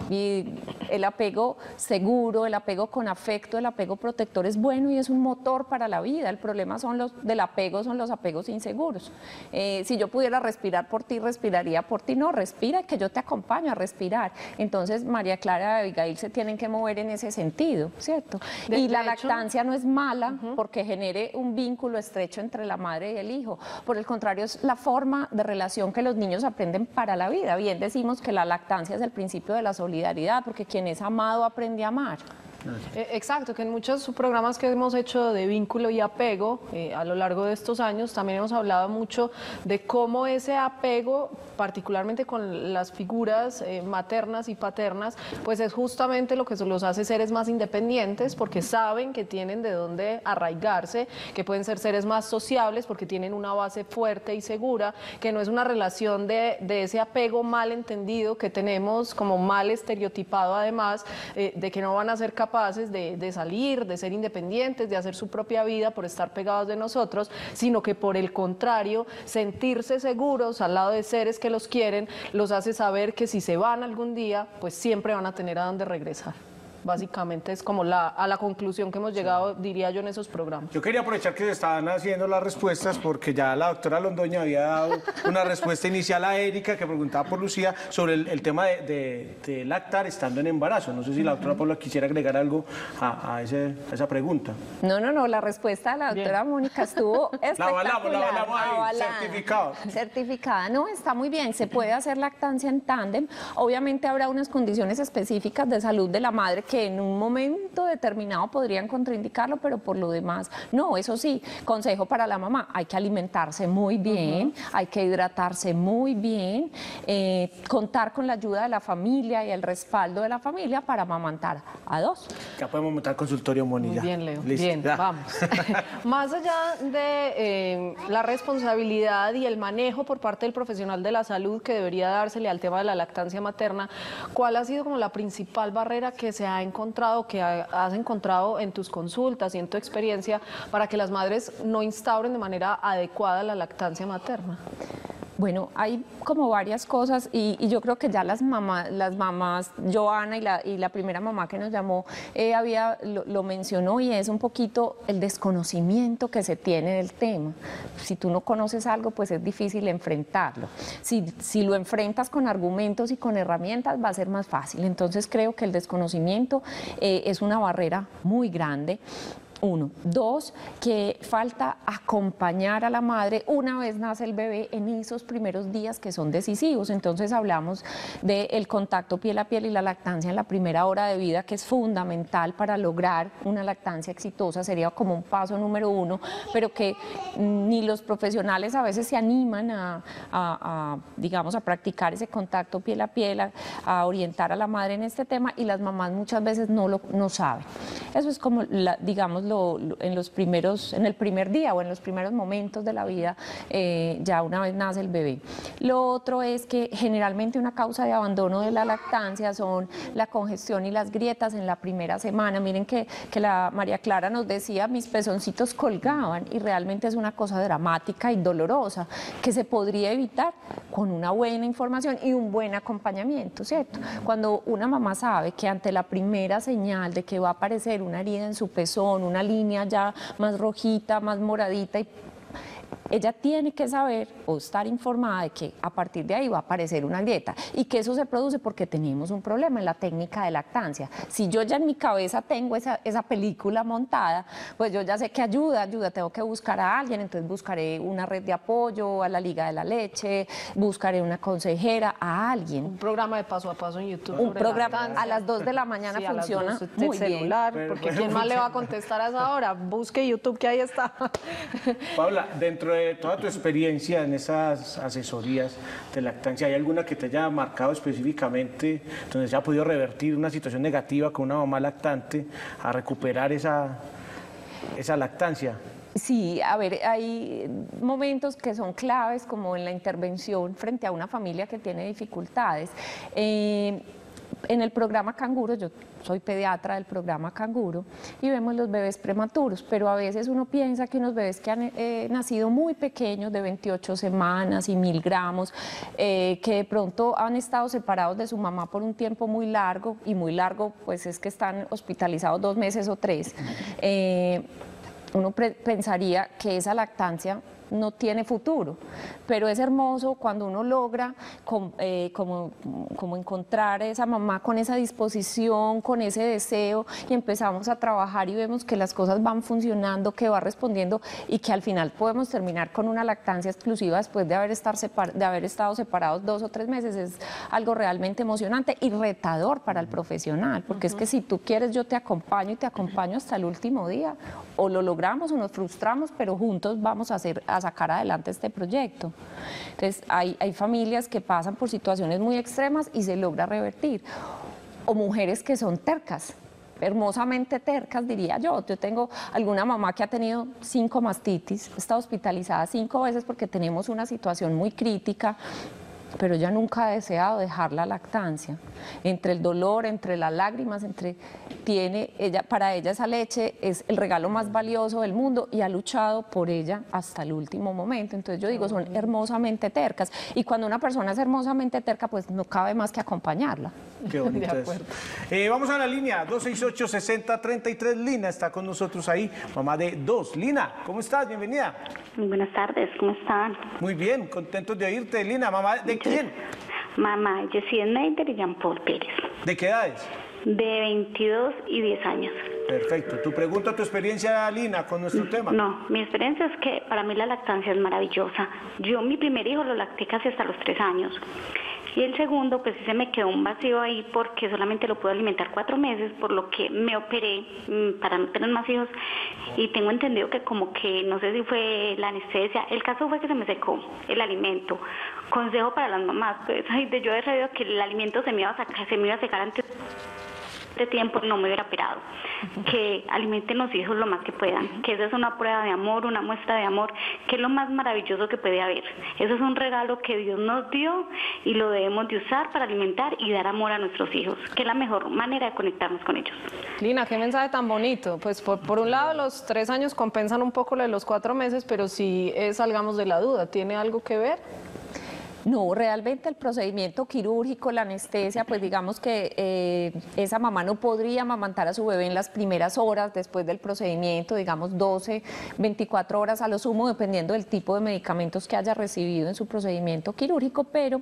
Y el apego seguro, el apego con afecto, el apego protector es bueno y es un motor para la vida. El problema son los, del apego son los apegos inseguros. Eh, si yo pudiera respirar por ti, respiraría por ti. No, respira, que yo te acompaño a respirar. Entonces, María Clara y Abigail se tienen que mover en ese sentido, ¿cierto? De- y la hecho- lactancia no es mala porque genere un vínculo estrecho entre la madre y el hijo. Por el contrario, es la forma de relación que los niños aprenden para la vida. Bien decimos que la lactancia es el principio de la solidaridad, porque quien es amado aprende a amar. Eh, Exacto, que en muchos programas que hemos hecho de vínculo y apego eh, a lo largo de estos años también hemos hablado mucho de cómo ese apego, particularmente con las figuras eh, maternas y paternas, pues es justamente lo que los hace seres más independientes porque saben que tienen de dónde arraigarse, que pueden ser seres más sociables porque tienen una base fuerte y segura, que no es una relación de, de ese apego mal entendido que tenemos como mal estereotipado además, eh, de que no van a ser capaces de, de salir, de ser independientes, de hacer su propia vida por estar pegados de nosotros, sino que por el contrario, sentirse seguros al lado de seres que los quieren, los hace saber que si se van algún día, pues siempre van a tener a dónde regresar. Básicamente es como la, a la conclusión que hemos llegado, diría yo, en esos programas. Yo quería aprovechar que se estaban haciendo las respuestas porque ya la doctora Londoña había dado una respuesta inicial a Erika que preguntaba por Lucía sobre el, el tema de, de- de lactar estando en embarazo. No sé si la doctora Paula quisiera agregar algo a, a ese- a esa pregunta. No, no, no, la respuesta de la doctora Mónica estuvo espectacular. avalamos, la avalamos ahí, avalada. certificado. Certificada, no, está muy bien, se puede hacer lactancia en tándem. Obviamente habrá unas condiciones específicas de salud de la madre que en un momento determinado podrían contraindicarlo, pero por lo demás, no, eso sí, consejo para la mamá, hay que alimentarse muy bien, hay que hidratarse muy bien, eh, contar con la ayuda de la familia y el respaldo de la familia para amamantar a dos. Ya podemos montar consultorio Moni. Muy ya. bien, Leo. Listo, bien, ya. vamos. Más allá de eh, la responsabilidad y el manejo por parte del profesional de la salud que debería dársele al tema de la lactancia materna, ¿cuál ha sido como la principal barrera que se ha encontrado, que ha- has encontrado en tus consultas y en tu experiencia para que las madres no instauren de manera adecuada la lactancia materna? Bueno, hay como varias cosas y, y yo creo que ya las mamás, las mamás, Joana y la, y la primera mamá que nos llamó, eh, había, lo, mencionó y es un poquito el desconocimiento que se tiene del tema. Si tú no conoces algo, pues es difícil enfrentarlo. Si, si lo enfrentas con argumentos y con herramientas, va a ser más fácil. Entonces creo que el desconocimiento eh, es una barrera muy grande. Uno. Dos, que falta acompañar a la madre una vez nace el bebé en esos primeros días que son decisivos. Entonces hablamos del contacto piel a piel y la lactancia en la primera hora de vida, que es fundamental para lograr una lactancia exitosa. Sería como un paso número uno, pero que ni los profesionales a veces se animan a, digamos, a practicar ese contacto piel a piel, a, a orientar a la madre en este tema y las mamás muchas veces no lo no saben. Eso es como, la- digamos, lo- lo- en los primeros, en el primer día o en los primeros momentos de la vida, eh, ya una vez nace el bebé. Lo otro es que generalmente una causa de abandono de la lactancia son la congestión y las grietas en la primera semana. Miren que, que la María Clara nos decía, mis pezoncitos colgaban y realmente es una cosa dramática y dolorosa que se podría evitar con una buena información y un buen acompañamiento, ¿cierto? Cuando una mamá sabe que ante la primera señal de que va a aparecer una herida en su pezón, una línea ya más rojita, más moradita y ella tiene que saber o estar informada de que a partir de ahí va a aparecer una grieta y que eso se produce porque tenemos un problema en la técnica de lactancia. Si yo ya en mi cabeza tengo esa, esa película montada, pues yo ya sé que ayuda, ayuda, tengo que buscar a alguien, entonces buscaré una red de apoyo, a la Liga de la Leche, buscaré una consejera, a alguien. Un programa de paso a paso en YouTube. Un sobre programa lactancia. a las 2 de la mañana Sí, a las funciona dos de muy bien. celular, Pero porque ¿quién más le va a contestar a esa hora? Busque YouTube que ahí está. Paula, dentro de toda tu experiencia en esas asesorías de lactancia, ¿hay alguna que te haya marcado específicamente donde se ha podido revertir una situación negativa con una mamá lactante a recuperar esa, esa lactancia? Sí, a ver, hay momentos que son claves como en la intervención frente a una familia que tiene dificultades. Eh, en el programa Canguro, yo soy pediatra del programa Canguro y vemos los bebés prematuros, pero a veces uno piensa que unos bebés que han eh, nacido muy pequeños, de 28 semanas y mil gramos, eh, que de pronto han estado separados de su mamá por un tiempo muy largo, y muy largo pues es que están hospitalizados dos meses o tres. eh, uno pensaría que esa lactancia no tiene futuro, pero es hermoso cuando uno logra com- eh, como, como encontrar a esa mamá con esa disposición, con ese deseo y empezamos a trabajar y vemos que las cosas van funcionando, que va respondiendo y que al final podemos terminar con una lactancia exclusiva después de haber, estar separ- de haber estado separados dos o tres meses. Es algo realmente emocionante y retador para el profesional, porque es que si tú quieres yo te acompaño y te acompaño hasta el último día, o lo logramos o nos frustramos, pero juntos vamos a, hacer, a sacar adelante este proyecto. Entonces hay, hay familias que pasan por situaciones muy extremas y se logra revertir, o mujeres que son tercas hermosamente tercas, diría yo. Yo tengo alguna mamá que ha tenido cinco mastitis, está hospitalizada cinco veces porque tenemos una situación muy crítica, pero ella nunca ha deseado dejar la lactancia. Entre el dolor, entre las lágrimas, entre tiene ella para ella esa leche es el regalo más valioso del mundo y ha luchado por ella hasta el último momento. Entonces yo digo, son hermosamente tercas y cuando una persona es hermosamente terca, pues no cabe más que acompañarla. Qué bonito De es. Eh, vamos a la línea 268-6033. Lina está con nosotros ahí, mamá de dos. Lina, ¿cómo estás? Bienvenida. Muy buenas tardes, ¿cómo están? Muy bien, contentos de oírte, Lina. ¿Mamá de quién? Mamá, Jessie Schneider y Jean-Paul Pérez, ¿De qué edades? de 22 y 10 años. Perfecto. Tu pregunta, tu experiencia, Lina, con nuestro tema. No, mi experiencia es que para mí la lactancia es maravillosa. Yo mi primer hijo lo lacté casi hasta los 3 años. Y el segundo, pues se me quedó un vacío ahí porque solamente lo pude alimentar cuatro meses, por lo que me operé mm, para no tener más hijos. Y tengo entendido que como que, no sé si fue la anestesia, el caso fue que se me secó el alimento. Consejo para las mamás, pues yo haber sabido que el alimento se me iba se me iba a secar antes de tiempo no me hubiera operado. Que alimenten los hijos lo más que puedan, que esa es una prueba de amor, una muestra de amor, que es lo más maravilloso que puede haber. Eso es un regalo que Dios nos dio y lo debemos de usar para alimentar y dar amor a nuestros hijos, que es la mejor manera de conectarnos con ellos. Lina, qué mensaje tan bonito. Pues por, por un lado los tres años compensan un poco lo de los cuatro meses, pero si salgamos de la duda, ¿tiene algo que ver? No, realmente el procedimiento quirúrgico, la anestesia, pues digamos que eh, esa mamá no podría amamantar a su bebé en las primeras horas después del procedimiento, digamos 12, 24 horas a lo sumo, dependiendo del tipo de medicamentos que haya recibido en su procedimiento quirúrgico, pero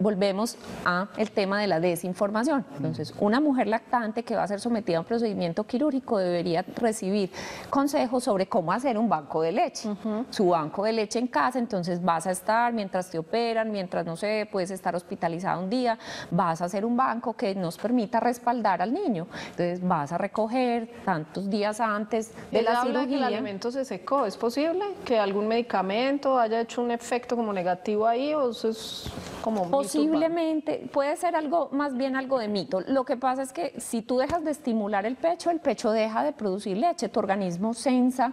volvemos a el tema de la desinformación. Entonces, una mujer lactante que va a ser sometida a un procedimiento quirúrgico debería recibir consejos sobre cómo hacer un banco de leche. Su banco de leche en casa, entonces vas a estar mientras te operan, mientras no sé, puedes estar hospitalizada un día, vas a hacer un banco que nos permita respaldar al niño. Entonces, vas a recoger tantos días antes de la habla que el cirugía. alimento se secó. ¿Es posible que algún medicamento haya hecho un efecto como negativo ahí o eso es como Posiblemente, puede ser algo, más bien algo de mito. Lo que pasa es que si tú dejas de estimular el pecho, el pecho deja de producir leche, tu organismo sensa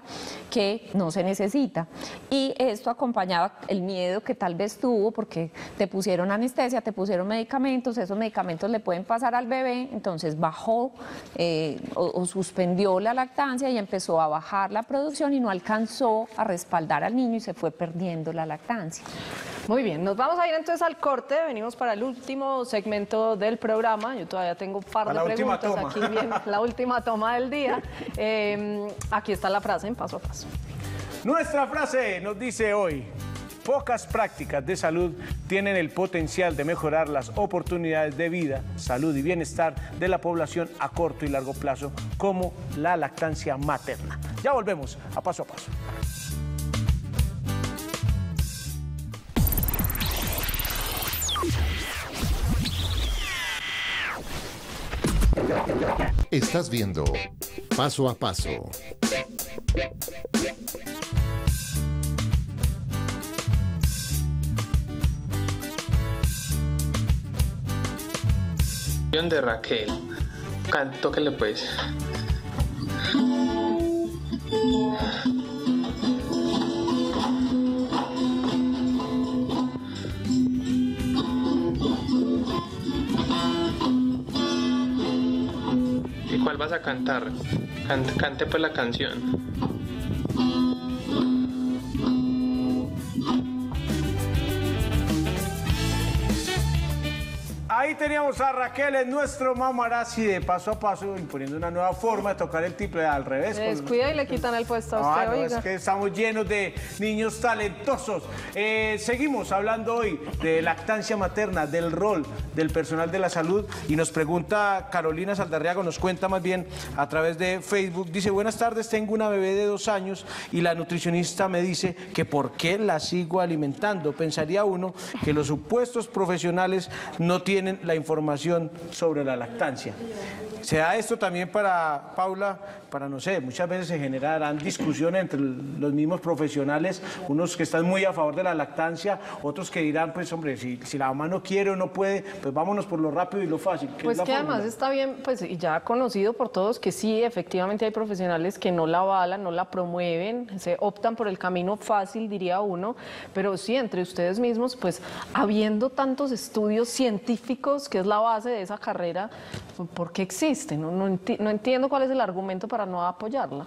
que no se necesita. Y esto acompañaba el miedo que tal vez tuvo porque te pusieron anestesia, te pusieron medicamentos, esos medicamentos le pueden pasar al bebé, entonces bajó eh, o, o suspendió la lactancia y empezó a bajar la producción y no alcanzó a respaldar al niño y se fue perdiendo la lactancia. Muy bien, nos vamos a ir entonces al corte. Venimos para el último segmento del programa. Yo todavía tengo un par Para de preguntas. Aquí viene la última toma del día. Eh, aquí está la frase en paso a paso. Nuestra frase nos dice hoy, pocas prácticas de salud tienen el potencial de mejorar las oportunidades de vida, salud y bienestar de la población a corto y largo plazo como la lactancia materna. Ya volvemos a paso a paso. Estás viendo Paso a Paso. de Raquel. Canto le pues. ¿Y cuál vas a cantar? Can- cante pues la canción. Teníamos a Raquel en nuestro mamarazzi de paso a paso, imponiendo una nueva forma de tocar el tiple al revés. Se descuida y le quitan el puesto a usted, Ah, no, oiga. es que estamos llenos de niños talentosos. Eh, seguimos hablando hoy de lactancia materna, del rol del personal de la salud y nos pregunta Carolina Saldarriaga, nos cuenta más bien a través de Facebook, dice, buenas tardes, tengo una bebé de dos años y la nutricionista me dice que por qué la sigo alimentando. Pensaría uno que los supuestos profesionales no tienen la información sobre la lactancia. ¿Se da esto también para Paula? Para, no sé, muchas veces se generarán discusiones entre los mismos profesionales, unos que están muy a favor de la lactancia, otros que dirán, pues hombre, si, si la mamá no quiere o no puede, pues vámonos por lo rápido y lo fácil. es Pues la que además está bien, pues y ya conocido por todos que sí, efectivamente hay profesionales que no la avalan, no la promueven, se optan por el camino fácil, diría uno, pero sí, entre ustedes mismos, pues habiendo tantos estudios científicos, que es la base de esa carrera, ¿por qué existen? No, no enti- no entiendo cuál es el argumento para no apoyarla.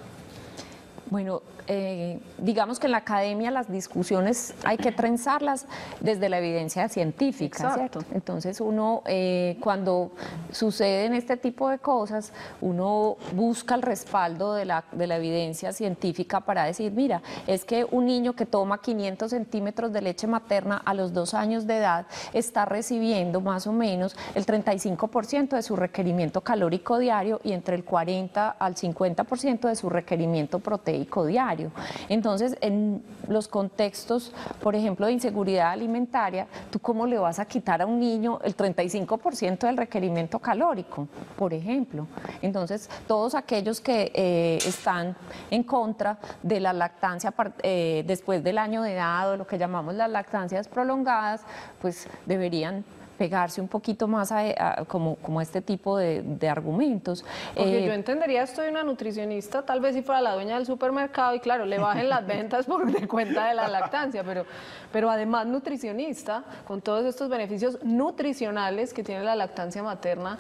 Bueno, eh, digamos que en la academia las discusiones hay que trenzarlas desde la evidencia científica, Exacto. ¿cierto? Entonces uno, eh, cuando suceden este tipo de cosas, uno busca el respaldo de la, de la evidencia científica para decir, mira, es que un niño que toma 500 centímetros de leche materna a los dos años de edad está recibiendo más o menos el 35% de su requerimiento calórico diario y entre el 40 al 50% de su requerimiento proteico diario. Entonces, en los contextos, por ejemplo, de inseguridad alimentaria, ¿tú cómo le vas a quitar a un niño el 35% del requerimiento calórico, por ejemplo? Entonces, todos aquellos que eh, están en contra de la lactancia eh, después del año de edad o lo que llamamos las lactancias prolongadas, pues deberían pegarse un poquito más a, a- como, como este tipo de, de argumentos. Porque Eh, yo entendería esto de una nutricionista, tal vez si fuera la dueña del supermercado y claro, le bajen las ventas por de cuenta de la lactancia, pero, pero además nutricionista, con todos estos beneficios nutricionales que tiene la lactancia materna,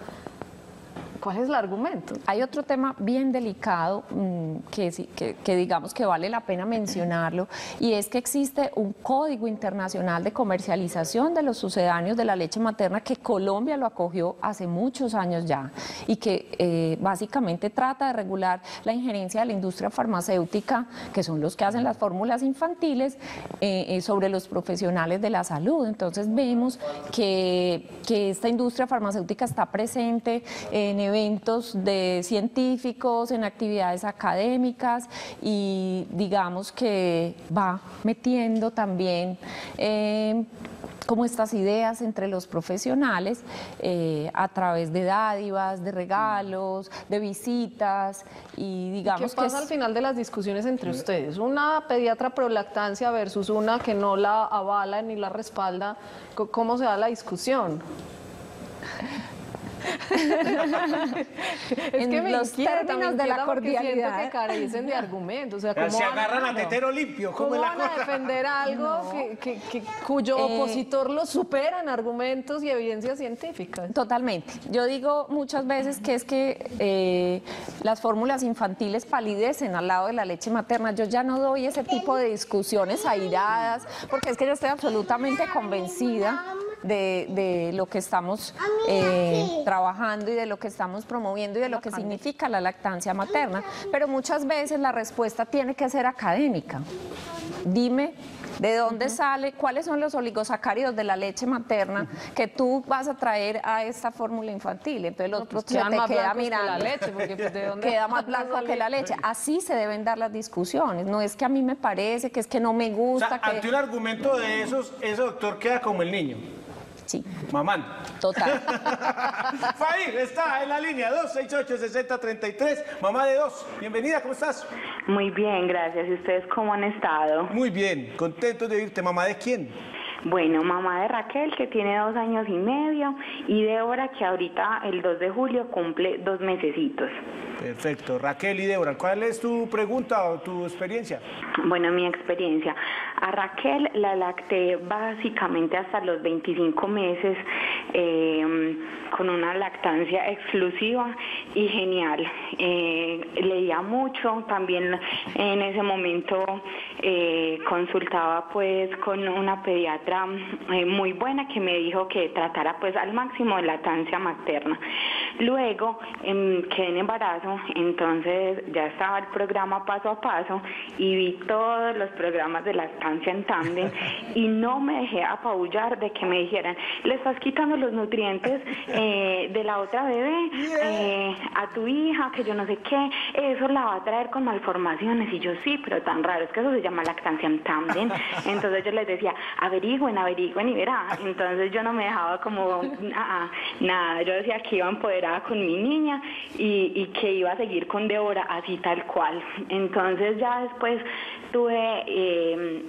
¿cuál es el argumento? Hay otro tema bien delicado mm, que, digamos que vale la pena mencionarlo y es que existe un código internacional de comercialización de los sucedáneos de la leche materna que Colombia lo acogió hace muchos años ya y que eh, básicamente trata de regular la injerencia de la industria farmacéutica, que son los que hacen las fórmulas infantiles, eh, eh, sobre los profesionales de la salud. Entonces vemos que, que esta industria farmacéutica está presente en eventos de científicos, en actividades académicas y digamos que va metiendo también eh, como estas ideas entre los profesionales eh, a través de dádivas, de regalos, de visitas y digamos ¿Qué pasa que al final de las discusiones entre ustedes? Una pediatra pro lactancia versus una que no la avala ni la respalda. ¿Cómo se da la discusión? es En que me los inquieta, me términos de la porque siento cordialidad. que carecen de argumentos. O sea, ¿cómo Se agarran a tetero limpio. ¿Cómo, ¿Cómo es la van a defender algo que, que- que- cuyo Eh, opositor lo supera en argumentos y evidencias científicas? Totalmente. Yo digo muchas veces que es que eh, las fórmulas infantiles palidecen al lado de la leche materna. Yo ya no doy ese tipo de discusiones airadas, porque es que yo estoy absolutamente convencida de, de lo que estamos eh, trabajando y de lo que estamos promoviendo y de lo que significa la lactancia materna. Pero muchas veces la respuesta tiene que ser académica. Dime ¿De dónde sale? ¿Cuáles son los oligosacáridos de la leche materna que tú vas a traer a esta fórmula infantil? Entonces los otros se quedan te más queda que la leche, porque, pues, ¿de dónde queda más blanco que la leche. Así se deben dar las discusiones. No es que a mí me parece, que es que no me O gusta, sea, que ante un argumento de esos, ese doctor queda como el niño. Sí, Mamán. total. Fair está en la línea 268-6033. Mamá de dos. Bienvenida, ¿cómo estás? Muy bien, gracias. ¿Y ustedes cómo han estado? Muy bien, contento de oírte. ¿Mamá de quién? Bueno, mamá de Raquel, que tiene dos años y medio, y Débora, que ahorita el 2 de julio cumple dos mesecitos. Perfecto. Raquel y Débora, ¿cuál es tu pregunta o tu experiencia? Bueno, mi experiencia. A Raquel la lacté básicamente hasta los 25 meses eh, con una lactancia exclusiva y genial. Eh, leía mucho, también en ese momento eh, consultaba pues con una pediatra eh, muy buena que me dijo que tratara pues al máximo de lactancia materna. Luego em, quedé en embarazo, entonces ya estaba el programa paso a paso y vi todos los programas de lactancia en tándem y no me dejé apabullar de que me dijeran, le estás quitando los nutrientes eh, de la otra bebé eh, a tu hija, que yo no sé qué, eso la va a traer con malformaciones. Y yo sí, pero tan raro, es que eso se llama lactancia en tándem. Entonces yo les decía, averigüen, averigüen y verá. Entonces yo no me dejaba como ah, ah, nada, yo decía que iba empoderada con mi niña y, y que iba a seguir con Débora así tal cual. Entonces ya después tuve... eh,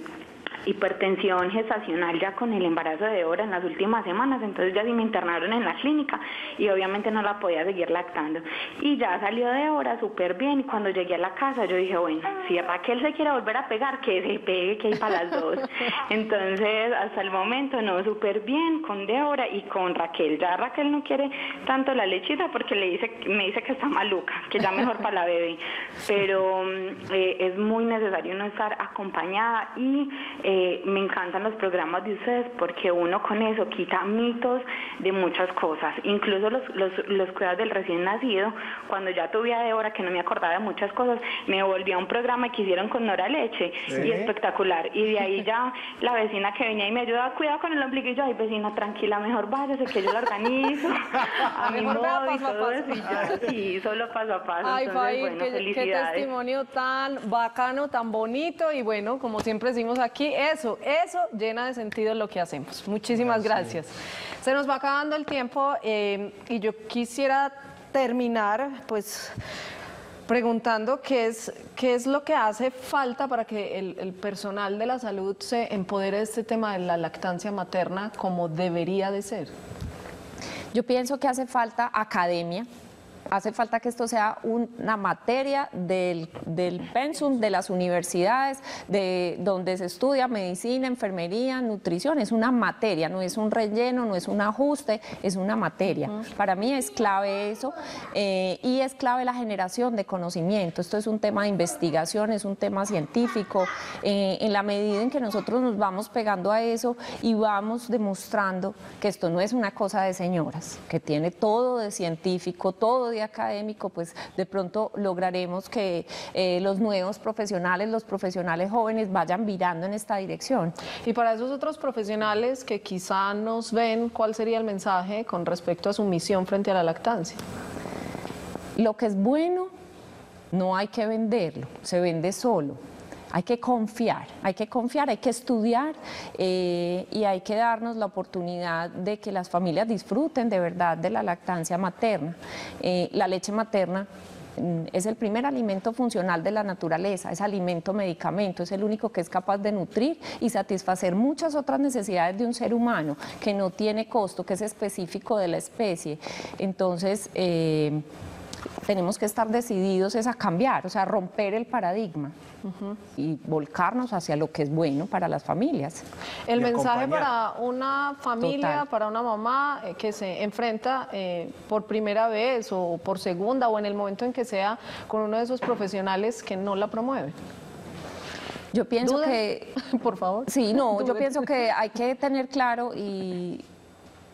hipertensión gestacional ya con el embarazo de Débora en las últimas semanas, entonces ya sí me internaron en la clínica y obviamente no la podía seguir lactando. Y ya salió Débora súper bien y cuando llegué a la casa yo dije, bueno, si Raquel se quiere volver a pegar, que se pegue, que hay para las dos. Entonces hasta el momento no, súper bien con Débora y con Raquel. Ya Raquel no quiere tanto la lechita porque le dice, me dice que está maluca, que ya mejor para la bebé. Pero mm, eh, es muy necesario no estar acompañada y eh, me encantan los programas de ustedes porque uno con eso quita mitos de muchas cosas, incluso los, los, los cuidados del recién nacido. Cuando ya tuve a Débora, que no me acordaba de muchas cosas, me volví a un programa que hicieron con Nora Leche Sí. y espectacular. Y de ahí ya la vecina que venía y me ayudaba, cuidado con el ombligo, y yo, ay vecina, tranquila, mejor váyase que yo lo organizo a mi modo y paso a todo paso. eso. Y yo, sí, solo paso a paso. Ay, Entonces, bueno, qué, testimonio tan bacano, tan bonito y bueno, como siempre decimos aquí, eso, eso llena de sentido lo que hacemos. Muchísimas gracias. Se nos va acabando el tiempo eh, y yo quisiera terminar, pues preguntando qué es, qué es lo que hace falta para que el, el personal de la salud se empodere de este tema de la lactancia materna como debería de ser. Yo pienso que hace falta academia, hace falta que esto sea una materia del, del pensum de las universidades, de donde se estudia medicina, enfermería, nutrición, es una materia, no es un relleno, no es un ajuste, es una materia. Para mí es clave eso eh, y es clave la generación de conocimiento. Esto es un tema de investigación, es un tema científico. Eh, en la medida en que nosotros nos vamos pegando a eso y vamos demostrando que esto no es una cosa de señoras, que tiene todo de científico, todo de académico, pues de pronto lograremos que eh, los nuevos profesionales, los profesionales jóvenes vayan virando en esta dirección. Y para esos otros profesionales que quizá nos ven, ¿cuál sería el mensaje con respecto a su misión frente a la lactancia? Lo que es bueno no hay que venderlo, se vende solo. Hay que confiar, hay que confiar, hay que estudiar eh, y hay que darnos la oportunidad de que las familias disfruten de verdad de la lactancia materna. Eh, la leche materna mm, es el primer alimento funcional de la naturaleza, es alimento medicamento, es el único que es capaz de nutrir y satisfacer muchas otras necesidades de un ser humano, que no tiene costo, que es específico de la especie. Entonces, eh, tenemos que estar decididos es a cambiar, o sea, romper el paradigma y volcarnos hacia lo que es bueno para las familias. El Y mensaje acompañar. para una familia, Total. para una mamá eh, que se enfrenta eh, por primera vez o por segunda o en el momento en que sea con uno de esos profesionales que no la promueve. Yo pienso ¿Duda? que... Por favor. Sí, no, yo pienso que hay que tener claro y,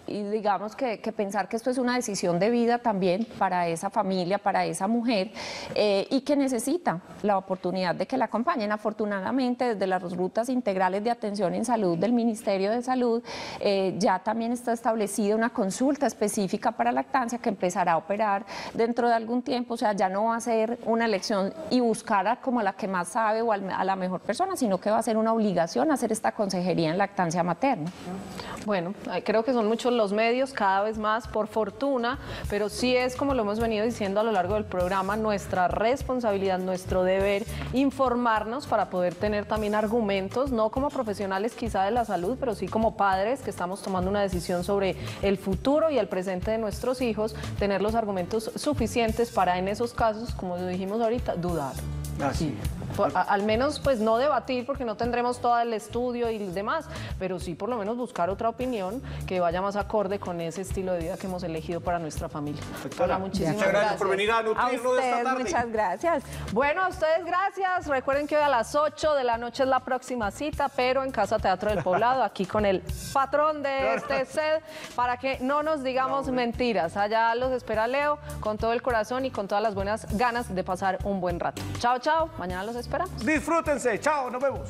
y digamos que, pensar que esto es una decisión de vida también para esa familia, para esa mujer eh, y que necesita la oportunidad de que la acompañen. Afortunadamente, desde las rutas integrales de atención en salud del Ministerio de Salud, eh, ya también está establecida una consulta específica para lactancia que empezará a operar dentro de algún tiempo. O sea, ya no va a ser una elección y buscar a como a la que más sabe o a la mejor persona, sino que va a ser una obligación hacer esta consejería en lactancia materna. Bueno, creo que son muchos los medios, cada vez más, por fortuna, pero sí es, como lo hemos venido diciendo a lo largo del programa, nuestra responsabilidad, nuestro deber, informarnos para poder tener también argumentos, no como profesionales quizá de la salud, pero sí como padres que estamos tomando una decisión sobre el futuro y el presente de nuestros hijos, tener los argumentos suficientes para en esos casos, como dijimos ahorita, dudar. Así. Por- a- al menos pues no debatir porque no tendremos todo el estudio y demás, pero sí por lo menos buscar otra opinión que vaya más acorde con ese estilo de vida que hemos elegido para nuestra familia. Hola, muchísimas Muchas gracias por venir a A nutrirnos de esta tarde. muchas gracias. Bueno, a ustedes gracias. Recuerden que hoy a las 8 de la noche es la próxima cita, pero en Casa Teatro del Poblado, aquí con el patrón de este set, para que no nos digamos mentiras. Allá los espera Leo con todo el corazón y con todas las buenas ganas de pasar un buen rato. Chao, chao. Mañana los esperamos. Disfrútense. Chao, nos vemos.